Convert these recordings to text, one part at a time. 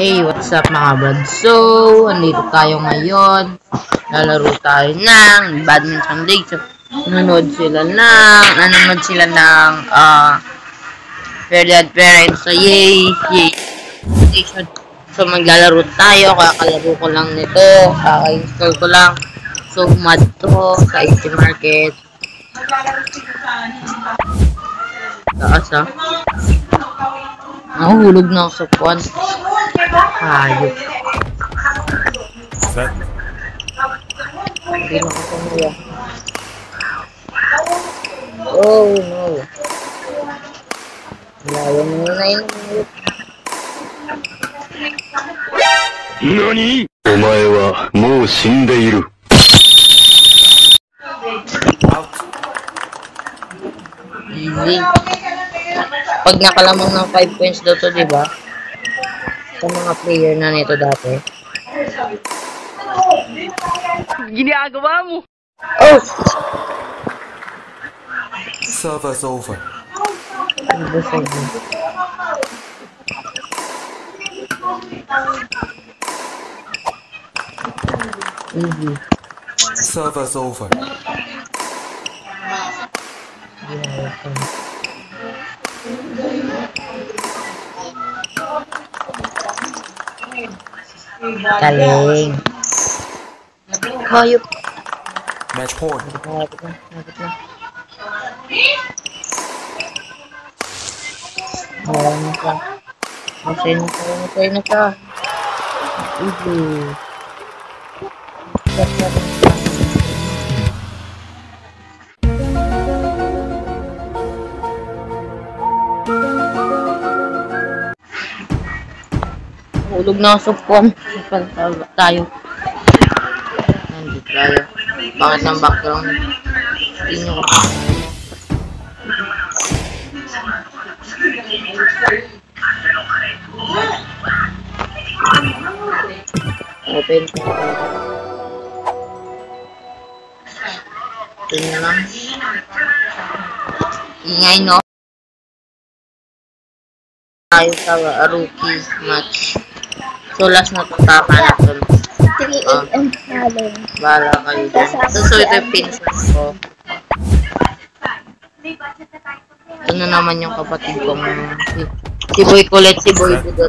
Hey, what's up mga brad? So, andito tayo ngayon. Lalaro tayo ng badminton league. So, nanonood sila ng, nanonood sila ng, ah, Fair Dad Parents. So, yay, yay. So, maglalaro tayo. Kakalaro ko lang nito. Kaka-install ko lang. So, mad to sa IT Market. Taas ah. Nahuhulog na ako sa puwan. Hayop. Set. Hindi na ako kumuha. Oh no. Layo mo na yun. 何お前はもう死んでいる。 Out. Easy. Pag nakalamang ng 5 points daw to, di ba? Sa mga player na nito dati. Ginagawa mo. Oh! Server's over. Sa inyo? Easy. Server's over. Yeah, okay. Galing. Hayop. Match point. Malapit na, malapit na. Wala na siya. Masay na siya, masay na siya. Easy. Stop na rin siya. Hulog na ako sa tayo. Nandito tayo. Bakit ng background? Hindi nyo ko. Open. Ito na lang. Ingay no? Tayo sa rookie match. So last na itong tama na to. 3 a.m. namin. Bahala kayo dyan. So, so ito yung pinsan ko. Ito na naman yung kapatid kong si, si Boy Kulit, si Boy Dudot.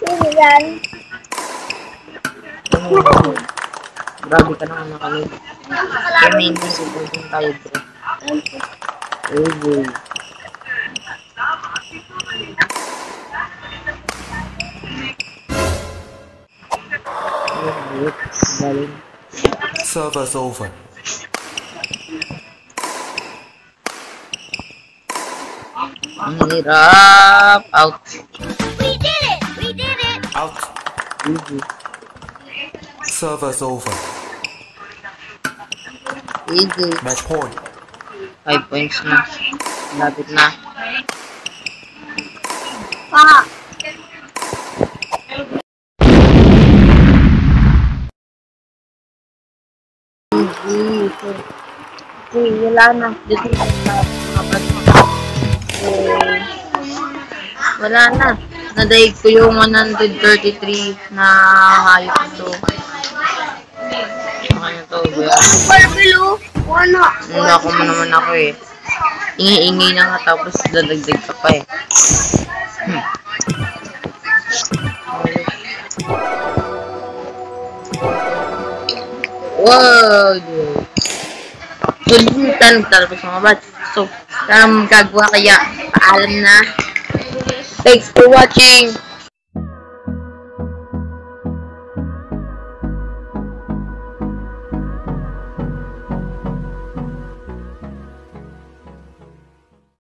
Sino yan? Grabe ka naman nakamig. Kaya may hindi si Boy kung tayo bro. Hey boy. Server's over. Ang hirap. Out. We did it! We did it! Out. Easy. Server's over. Easy. Match point. 5 points na. Lapit na. Pa! Okay, wala na. Dito na mga mga Okay. Wala na. Nadaig ko yung 133 na hayop ito. Ano to, ba? Barbelo! Wala! Hindi ako mo naman ako eh. Ingi-ingi na nga tapos dadagdag ka pa eh. Hmm. Wow! Dito tayo tapos mga bats. So, sana magagawa kaya paalam na. Thanks for watching!